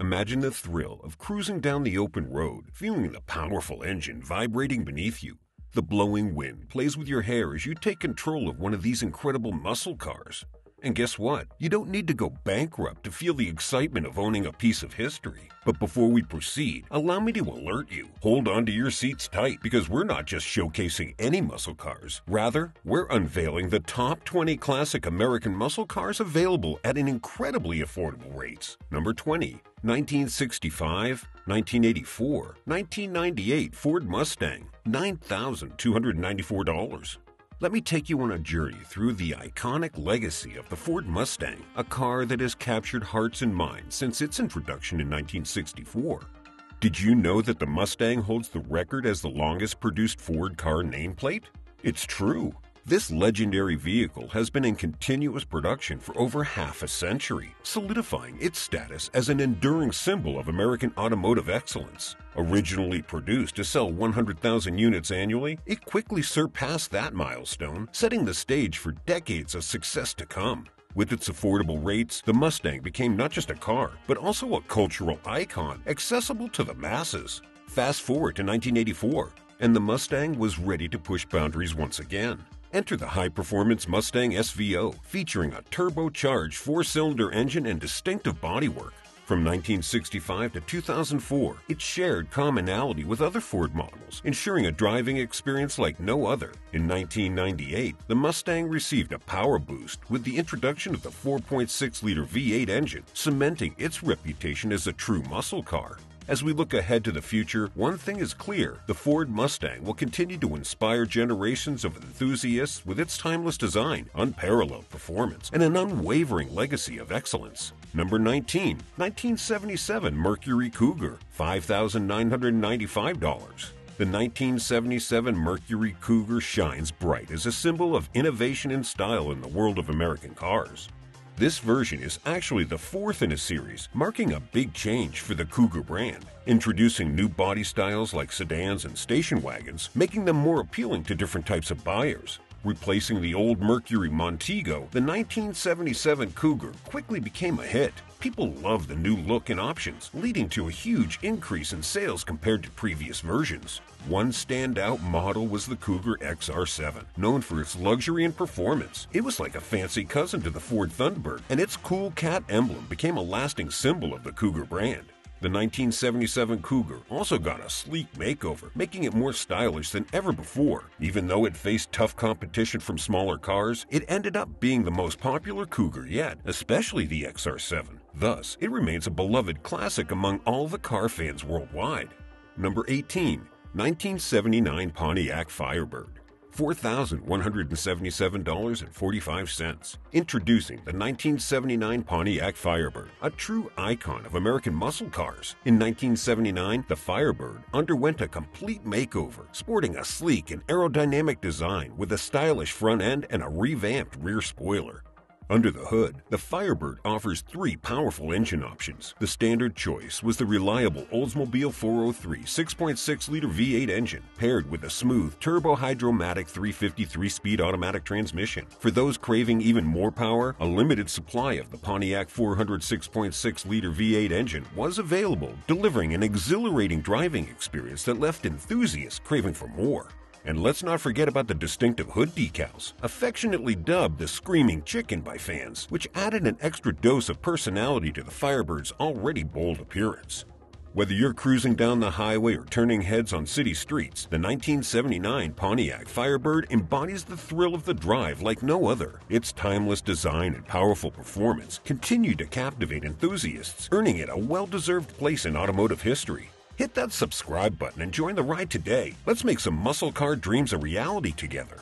Imagine the thrill of cruising down the open road, feeling the powerful engine vibrating beneath you. The blowing wind plays with your hair as you take control of one of these incredible muscle cars. And guess what? You don't need to go bankrupt to feel the excitement of owning a piece of history. But before we proceed, allow me to alert you. Hold on to your seats tight because we're not just showcasing any muscle cars. Rather, we're unveiling the top 20 classic American muscle cars available at an incredibly affordable rates. Number 20, 1965, 1984, 1998 Ford Mustang, $9,294. Let me take you on a journey through the iconic legacy of the Ford Mustang, a car that has captured hearts and minds since its introduction in 1964. Did you know that the Mustang holds the record as the longest produced Ford car nameplate? It's true. This legendary vehicle has been in continuous production for over half a century, solidifying its status as an enduring symbol of American automotive excellence. Originally produced to sell 100,000 units annually, it quickly surpassed that milestone, setting the stage for decades of success to come. With its affordable rates, the Mustang became not just a car, but also a cultural icon accessible to the masses. Fast forward to 1984, and the Mustang was ready to push boundaries once again. Enter the high-performance Mustang SVO, featuring a turbocharged four-cylinder engine and distinctive bodywork. From 1965 to 2004, it shared commonality with other Ford models, ensuring a driving experience like no other. In 1998, the Mustang received a power boost with the introduction of the 4.6-liter V8 engine, cementing its reputation as a true muscle car. As we look ahead to the future, one thing is clear the Ford Mustang will continue to inspire generations of enthusiasts with its timeless design, unparalleled performance, and an unwavering legacy of excellence. Number 19, 1977 Mercury Cougar, $5,995. The 1977 Mercury Cougar shines bright as a symbol of innovation and style in the world of American cars. This version is actually the fourth in a series, marking a big change for the Cougar brand, introducing new body styles like sedans and station wagons, making them more appealing to different types of buyers. Replacing the old Mercury Montego, the 1977 Cougar quickly became a hit. People loved the new look and options, leading to a huge increase in sales compared to previous versions. One standout model was the Cougar XR7, known for its luxury and performance. It was like a fancy cousin to the Ford Thunderbird, and its cool cat emblem became a lasting symbol of the Cougar brand. The 1977 Cougar also got a sleek makeover, making it more stylish than ever before. Even though it faced tough competition from smaller cars, it ended up being the most popular Cougar yet, especially the XR7. Thus, it remains a beloved classic among all the car fans worldwide. Number 18, 1979 Pontiac Firebird. $4,177.45. Introducing the 1979 Pontiac Firebird, a true icon of American muscle cars. In 1979, the Firebird underwent a complete makeover, sporting a sleek and aerodynamic design with a stylish front end and a revamped rear spoiler. Under the hood, the Firebird offers three powerful engine options. The standard choice was the reliable Oldsmobile 403 6.6-liter V8 engine, paired with a smooth turbo-hydramatic 353-speed automatic transmission. For those craving even more power, a limited supply of the Pontiac 400 6.6-liter V8 engine was available, delivering an exhilarating driving experience that left enthusiasts craving for more. And let's not forget about the distinctive hood decals, affectionately dubbed the Screaming Chicken by fans, which added an extra dose of personality to the Firebird's already bold appearance. Whether you're cruising down the highway or turning heads on city streets, the 1979 Pontiac Firebird embodies the thrill of the drive like no other. Its timeless design and powerful performance continue to captivate enthusiasts, earning it a well-deserved place in automotive history. Hit that subscribe button and join the ride today. Let's make some muscle car dreams a reality together.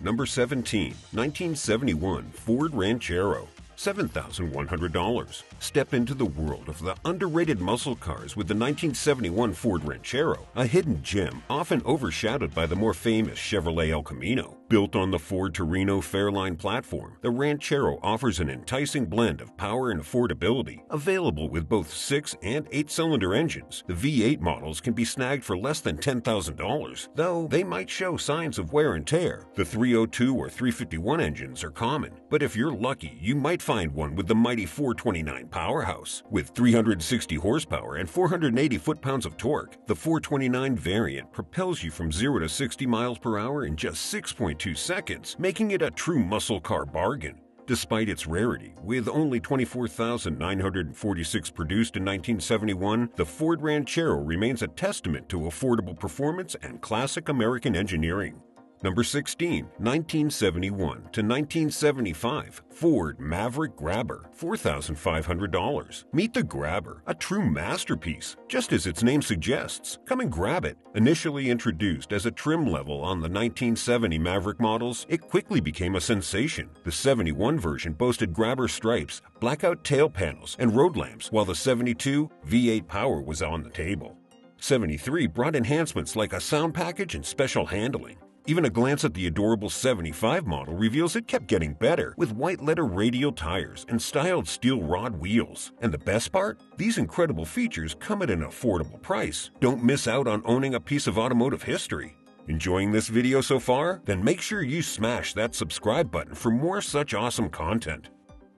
Number 17, 1971 Ford Ranchero. $7,100. Step into the world of the underrated muscle cars with the 1971 Ford Ranchero, a hidden gem often overshadowed by the more famous Chevrolet El Camino. Built on the Ford Torino Fairlane platform, the Ranchero offers an enticing blend of power and affordability. Available with both 6 and 8 cylinder engines, the V8 models can be snagged for less than $10,000, though they might show signs of wear and tear. The 302 or 351 engines are common, but if you're lucky, you might find one with the mighty 429 powerhouse. With 360 horsepower and 480 foot pounds of torque, the 429 variant propels you from 0 to 60 miles per hour in just 6.2 seconds, making it a true muscle car bargain. Despite its rarity, with only 24,946 produced in 1971, the Ford Ranchero remains a testament to affordable performance and classic American engineering. Number 16, 1971 to 1975, Ford Maverick Grabber, $4,500. Meet the Grabber, a true masterpiece, just as its name suggests. Come and grab it. Initially introduced as a trim level on the 1970 Maverick models, it quickly became a sensation. The 71 version boasted Grabber stripes, blackout tail panels, and road lamps, while the 72 V8 power was on the table. 73 brought enhancements like a sound package and special handling. Even a glance at the adorable 75 model reveals it kept getting better, with white letter radial tires and styled steel rod wheels. And the best part? These incredible features come at an affordable price. Don't miss out on owning a piece of automotive history. Enjoying this video so far? Then make sure you smash that subscribe button for more such awesome content.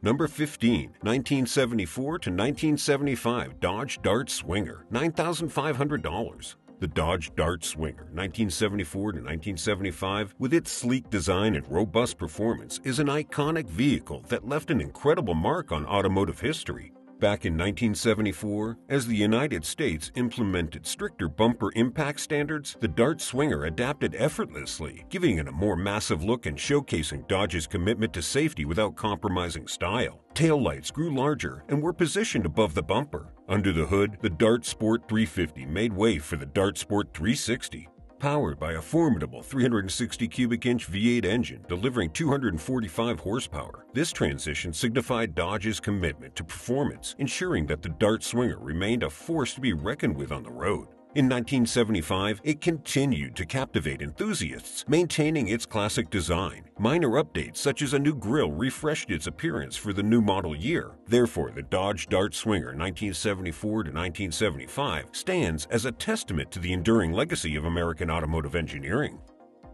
Number 15, 1974 to 1975 Dodge Dart Swinger, $9,500. The Dodge Dart Swinger 1974 to 1975, with its sleek design and robust performance, is an iconic vehicle that left an incredible mark on automotive history. Back in 1974, as the United States implemented stricter bumper impact standards, the Dart Swinger adapted effortlessly, giving it a more massive look and showcasing Dodge's commitment to safety without compromising style. Tail lights grew larger and were positioned above the bumper. Under the hood, the Dart Sport 350 made way for the Dart Sport 360, powered by a formidable 360 cubic inch V8 engine delivering 245 horsepower. This transition signified Dodge's commitment to performance, ensuring that the Dart Swinger remained a force to be reckoned with on the road. In 1975, it continued to captivate enthusiasts, maintaining its classic design. Minor updates such as a new grille refreshed its appearance for the new model year. Therefore, the Dodge Dart Swinger 1974 to 1975 stands as a testament to the enduring legacy of American automotive engineering.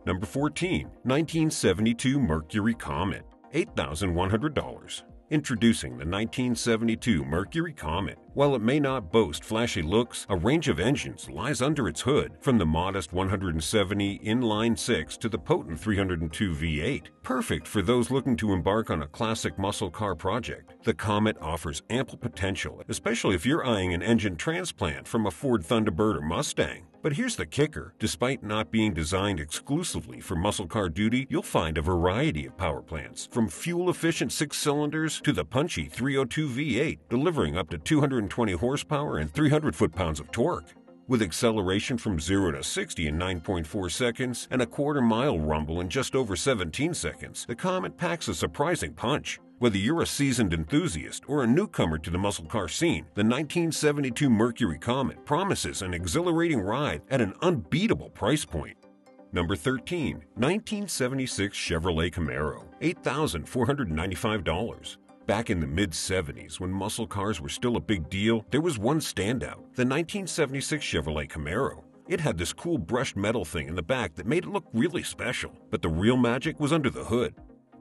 Number 14, 1972 Mercury Comet, $8,100. Introducing the 1972 Mercury Comet. While it may not boast flashy looks, a range of engines lies under its hood, from the modest 170 inline 6 to the potent 302 V8. Perfect for those looking to embark on a classic muscle car project. The Comet offers ample potential, especially if you're eyeing an engine transplant from a Ford Thunderbird or Mustang. But here's the kicker despite not being designed exclusively for muscle car duty, you'll find a variety of power plants, from fuel efficient six cylinders to the punchy 302 V8, delivering up to 220 horsepower and 300 foot pounds of torque. With acceleration from 0 to 60 in 9.4 seconds and a quarter mile rumble in just over 17 seconds, the Comet packs a surprising punch. Whether you're a seasoned enthusiast or a newcomer to the muscle car scene, the 1972 Mercury Comet promises an exhilarating ride at an unbeatable price point. Number 13, 1976 Chevrolet Camaro, $8,495. Back in the mid 70s, when muscle cars were still a big deal, there was one standout the 1976 Chevrolet Camaro. It had this cool brushed metal thing in the back that made it look really special, but the real magic was under the hood.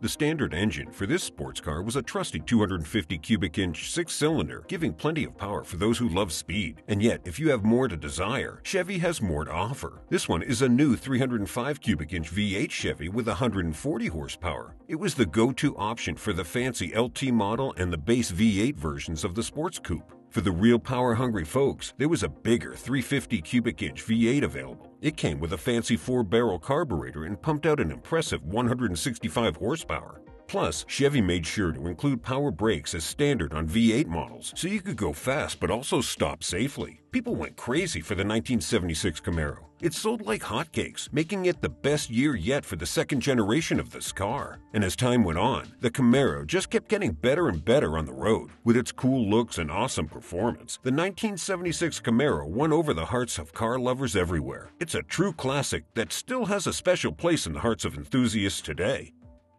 The standard engine for this sports car was a trusty 250 cubic inch six cylinder, giving plenty of power for those who love speed. And yet, if you have more to desire, Chevy has more to offer. This one is a new 305 cubic inch V8 Chevy with 140 horsepower. It was the go to option for the fancy LT model and the base V8 versions of the sports coupe. For the real power hungry folks, there was a bigger 350 cubic inch V8 available. It came with a fancy four barrel carburetor and pumped out an impressive 165 horsepower. Plus, Chevy made sure to include power brakes as standard on V8 models, so you could go fast but also stop safely. People went crazy for the 1976 Camaro. It sold like hotcakes, making it the best year yet for the second generation of this car. And as time went on, the Camaro just kept getting better and better on the road. With its cool looks and awesome performance, the 1976 Camaro won over the hearts of car lovers everywhere. It's a true classic that still has a special place in the hearts of enthusiasts today.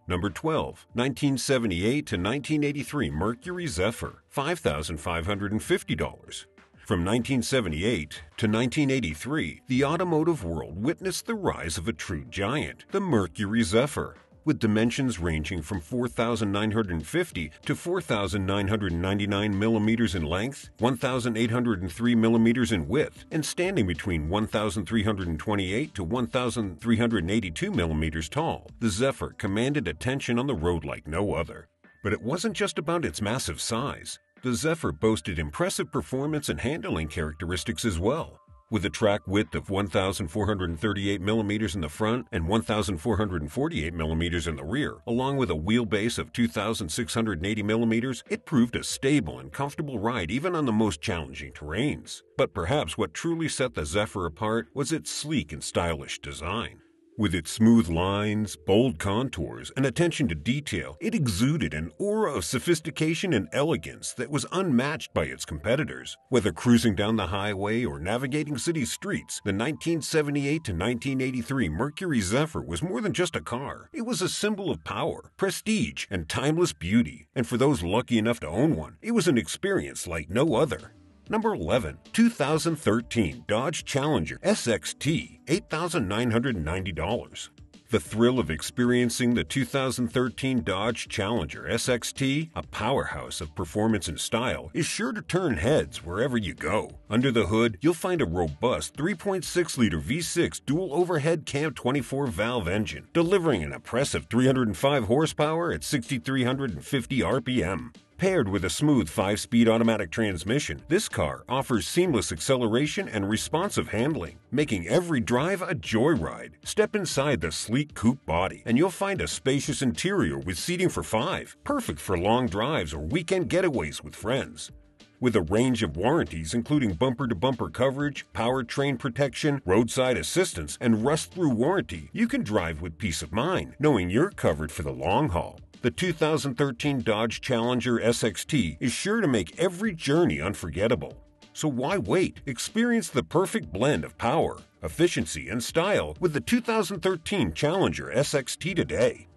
Number 12, 1978 to 1983 Mercury Zephyr, $5,550. From 1978 to 1983, the automotive world witnessed the rise of a true giant, the Mercury Zephyr. With dimensions ranging from 4,950 to 4,999 millimeters in length, 1,803 millimeters in width, and standing between 1,328 to 1,382 millimeters tall, the Zephyr commanded attention on the road like no other. But it wasn't just about its massive size. The Zephyr boasted impressive performance and handling characteristics as well. With a track width of 1,438 millimeters in the front and 1,448 millimeters in the rear, along with a wheelbase of 2,680 millimeters, it proved a stable and comfortable ride even on the most challenging terrains. But perhaps what truly set the Zephyr apart was its sleek and stylish design. With its smooth lines, bold contours, and attention to detail, it exuded an aura of sophistication and elegance that was unmatched by its competitors. Whether cruising down the highway or navigating city streets, the 1978 to 1983 Mercury Zephyr was more than just a car. It was a symbol of power, prestige, and timeless beauty. And for those lucky enough to own one, it was an experience like no other. Number 11, 2013 Dodge Challenger SXT, $8,990. The thrill of experiencing the 2013 Dodge Challenger SXT, a powerhouse of performance and style, is sure to turn heads wherever you go. Under the hood, you'll find a robust 3.6 liter V6 dual overhead cam 24 valve engine, delivering an impressive 305 horsepower at 6,350 RPM. Paired with a smooth 5 speed automatic transmission, this car offers seamless acceleration and responsive handling, making every drive a joyride. Step inside the sleek coupe body, and you'll find a spacious interior with seating for five, perfect for long drives or weekend getaways with friends. With a range of warranties including bumper to bumper coverage, powertrain protection, roadside assistance, and rust through warranty, you can drive with peace of mind, knowing you're covered for the long haul. The 2013 Dodge Challenger SXT is sure to make every journey unforgettable. So why wait? Experience the perfect blend of power, efficiency, and style with the 2013 Challenger SXT today.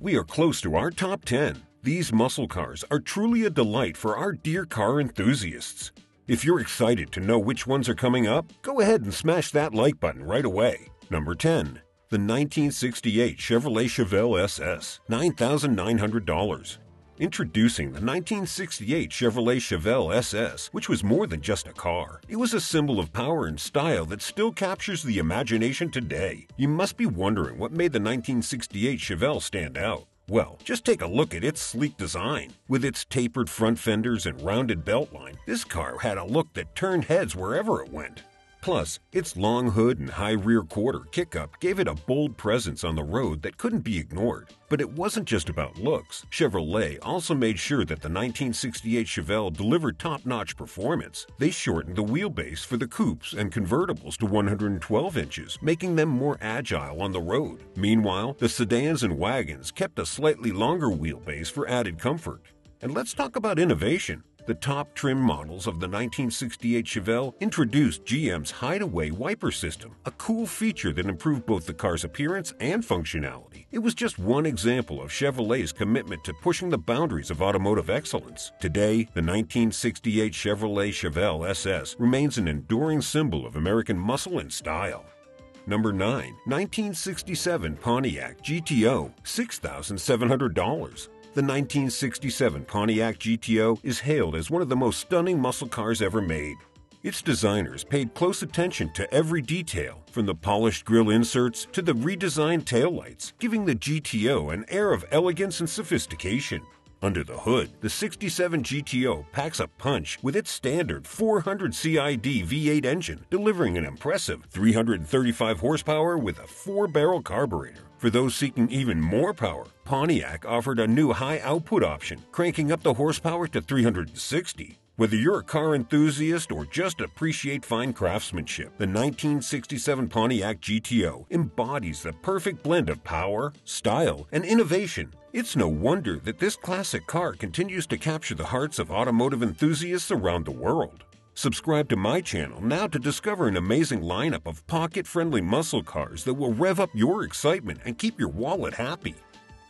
We are close to our top 10. These muscle cars are truly a delight for our dear car enthusiasts. If you're excited to know which ones are coming up, go ahead and smash that like button right away. Number 10. The 1968 Chevrolet Chevelle SS, $9,900. Introducing the 1968 Chevrolet Chevelle SS, which was more than just a car. It was a symbol of power and style that still captures the imagination today. You must be wondering what made the 1968 Chevelle stand out. Well, just take a look at its sleek design. With its tapered front fenders and rounded beltline, this car had a look that turned heads wherever it went. Plus, its long hood and high rear quarter kick-up gave it a bold presence on the road that couldn't be ignored. But it wasn't just about looks. Chevrolet also made sure that the 1968 Chevelle delivered top-notch performance. They shortened the wheelbase for the coupes and convertibles to 112 inches, making them more agile on the road. Meanwhile, the sedans and wagons kept a slightly longer wheelbase for added comfort. And let's talk about innovation. The top trim models of the 1968 Chevelle introduced GM's Hideaway wiper system, a cool feature that improved both the car's appearance and functionality. It was just one example of Chevrolet's commitment to pushing the boundaries of automotive excellence. Today, the 1968 Chevrolet Chevelle SS remains an enduring symbol of American muscle and style. Number 9, 1967 Pontiac GTO, $6,700. The 1967 Pontiac GTO is hailed as one of the most stunning muscle cars ever made. Its designers paid close attention to every detail, from the polished grille inserts to the redesigned taillights, giving the GTO an air of elegance and sophistication. Under the hood, the 67 GTO packs a punch with its standard 400 CID V8 engine, delivering an impressive 335 horsepower with a four barrel carburetor. For those seeking even more power, Pontiac offered a new high output option, cranking up the horsepower to 360. Whether you're a car enthusiast or just appreciate fine craftsmanship, the 1967 Pontiac GTO embodies the perfect blend of power, style, and innovation. It's no wonder that this classic car continues to capture the hearts of automotive enthusiasts around the world. Subscribe to my channel now to discover an amazing lineup of pocket friendly muscle cars that will rev up your excitement and keep your wallet happy.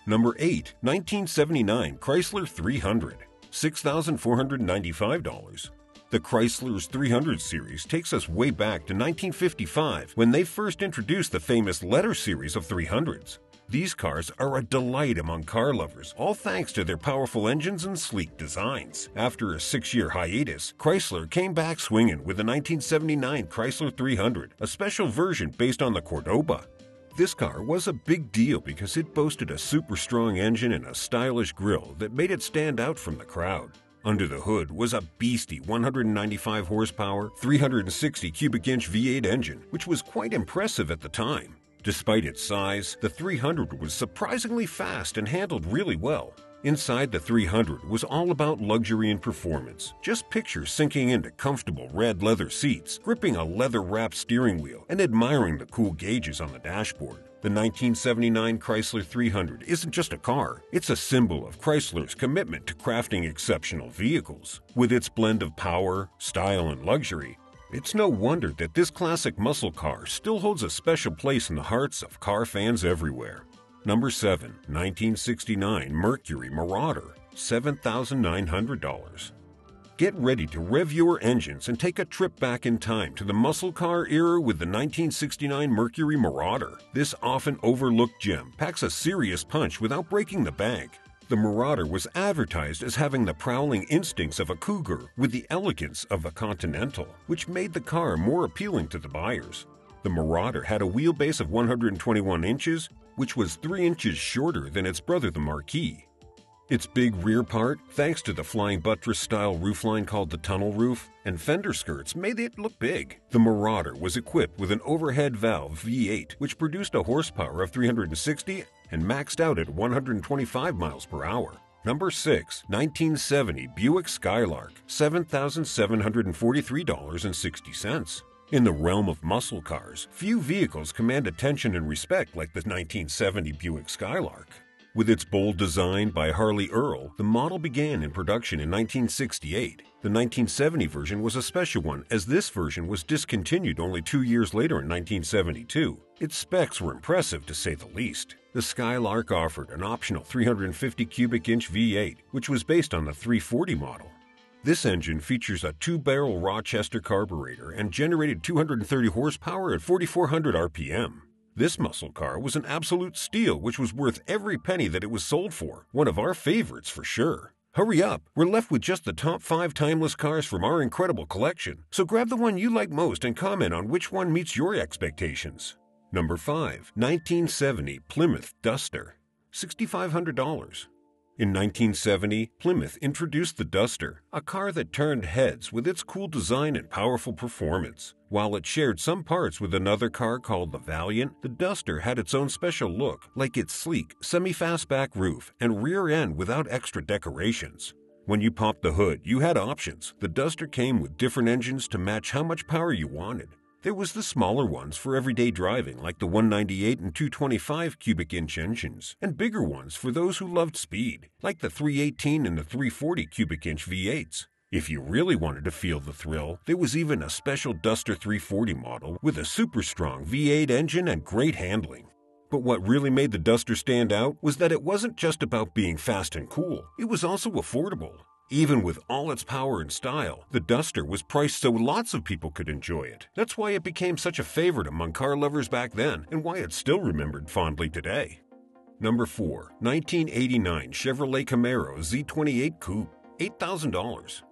Number 8, 1979 Chrysler 300. $6,495. The Chrysler's 300 series takes us way back to 1955 when they first introduced the famous letter series of 300s. These cars are a delight among car lovers, all thanks to their powerful engines and sleek designs. After a six year hiatus, Chrysler came back swinging with the 1979 Chrysler 300, a special version based on the Cordoba. This car was a big deal because it boasted a super strong engine and a stylish grille that made it stand out from the crowd. Under the hood was a beastie 195 horsepower, 360 cubic inch V8 engine, which was quite impressive at the time. Despite its size, the 300 was surprisingly fast and handled really well. Inside the 300 was all about luxury and performance. Just picture sinking into comfortable red leather seats, gripping a leather wrapped steering wheel, and admiring the cool gauges on the dashboard. The 1979 Chrysler 300 isn't just a car, it's a symbol of Chrysler's commitment to crafting exceptional vehicles. With its blend of power, style, and luxury, it's no wonder that this classic muscle car still holds a special place in the hearts of car fans everywhere. Number 7, 1969 Mercury Marauder, $7,900. Get ready to rev your engines and take a trip back in time to the muscle car era with the 1969 Mercury Marauder. This often overlooked gem packs a serious punch without breaking the bank. The Marauder was advertised as having the prowling instincts of a cougar with the elegance of a Continental, which made the car more appealing to the buyers. The Marauder had a wheelbase of 121 inches, which was 3 inches shorter than its brother the Marquis. Its big rear part, thanks to the flying buttress style roofline called the tunnel roof, and fender skirts made it look big. The Marauder was equipped with an overhead valve V8, which produced a horsepower of 360 and maxed out at 125 miles per hour. Number 6, 1970 Buick Skylark, $7,743.60. In the realm of muscle cars, few vehicles command attention and respect like the 1970 Buick Skylark. With its bold design by Harley Earl, the model began in production in 1968. The 1970 version was a special one, as this version was discontinued only two years later in 1972. Its specs were impressive to say the least. The Skylark offered an optional 350 cubic inch V8, which was based on the 340 model. This engine features a two barrel Rochester carburetor and generated 230 horsepower at 4,400 RPM. This muscle car was an absolute steal, which was worth every penny that it was sold for. One of our favorites for sure. Hurry up, we're left with just the top 5 timeless cars from our incredible collection. So grab the one you like most and comment on which one meets your expectations. Number 5, 1970 Plymouth Duster, $6,500. In 1970, Plymouth introduced the Duster, a car that turned heads with its cool design and powerful performance. While it shared some parts with another car called the Valiant, the Duster had its own special look, like its sleek, semi-fastback roof and rear end without extra decorations. When you popped the hood, you had options. The Duster came with different engines to match how much power you wanted. There was the smaller ones for everyday driving, like the 198 and 225 cubic inch engines, and bigger ones for those who loved speed, like the 318 and the 340 cubic inch V8s. If you really wanted to feel the thrill, there was even a special Duster 340 model with a super strong V8 engine and great handling. But what really made the Duster stand out was that it wasn't just about being fast and cool, it was also affordable. Even with all its power and style, the Duster was priced so lots of people could enjoy it. That's why it became such a favorite among car lovers back then and why it's still remembered fondly today. Number 4, 1989 Chevrolet Camaro Z28 Coupe, $8,000.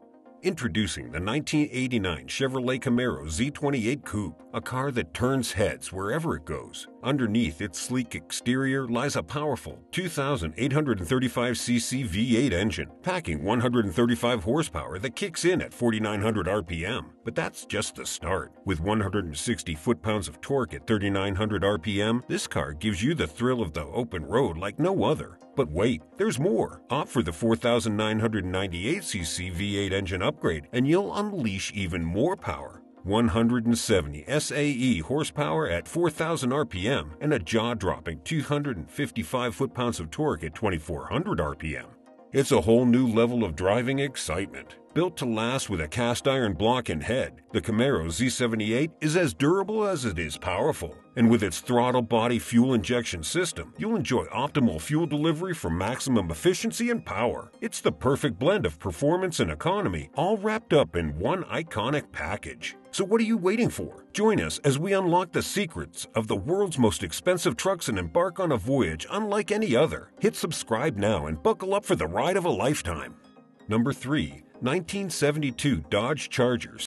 Introducing the 1989 Chevrolet Camaro Z28 Coupe, a car that turns heads wherever it goes. Underneath its sleek exterior lies a powerful 2,835cc V8 engine, packing 135 horsepower that kicks in at 4,900 RPM. But that's just the start. With 160 foot-pounds of torque at 3,900 RPM, this car gives you the thrill of the open road like no other. But wait, there's more. Opt for the 4,998cc V8 engine upgrade, and you'll unleash even more power. 170 SAE horsepower at 4,000 RPM and a jaw-dropping 255 foot-pounds of torque at 2,400 RPM. It's a whole new level of driving excitement. Built to last with a cast iron block and head, the Camaro Z78 is as durable as it is powerful. And with its throttle body fuel injection system, you'll enjoy optimal fuel delivery for maximum efficiency and power. It's the perfect blend of performance and economy, all wrapped up in one iconic package. So what are you waiting for? Join us as we unlock the secrets of the world's most expensive trucks and embark on a voyage unlike any other. Hit subscribe now and buckle up for the ride of a lifetime. Number 3. 1972 Dodge Charger